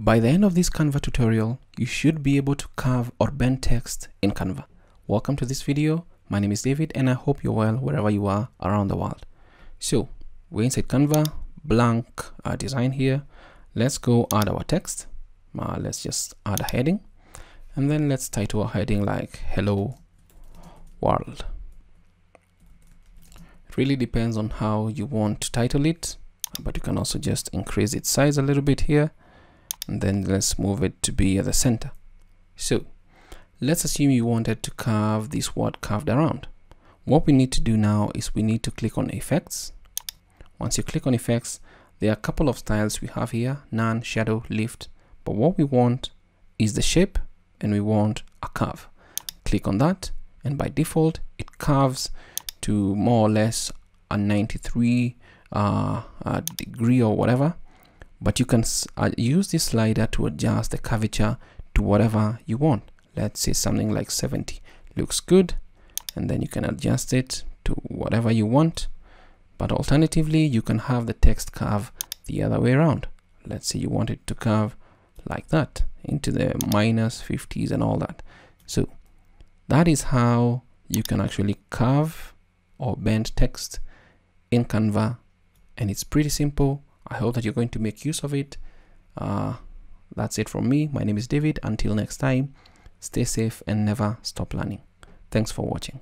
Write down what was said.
By the end of this Canva tutorial, you should be able to carve or bend text in Canva. Welcome to this video. My name is David and I hope you're well wherever you are around the world. So we're inside Canva, blank uh, design here. Let's go add our text. Uh, let's just add a heading and then let's title our heading like hello world. It really depends on how you want to title it, but you can also just increase its size a little bit here and then let's move it to be at the center. So let's assume you wanted to carve this word carved around. What we need to do now is we need to click on effects. Once you click on effects there are a couple of styles we have here none shadow lift. But what we want is the shape and we want a curve. Click on that and by default it curves to more or less a 93 uh, uh, degree or whatever but you can uh, use this slider to adjust the curvature to whatever you want. Let's say something like 70 looks good. And then you can adjust it to whatever you want. But alternatively you can have the text curve the other way around. Let's say you want it to curve like that into the minus 50s and all that. So that is how you can actually curve or bend text in Canva. And it's pretty simple I hope that you're going to make use of it. Uh, that's it from me. My name is David. Until next time, stay safe and never stop learning. Thanks for watching.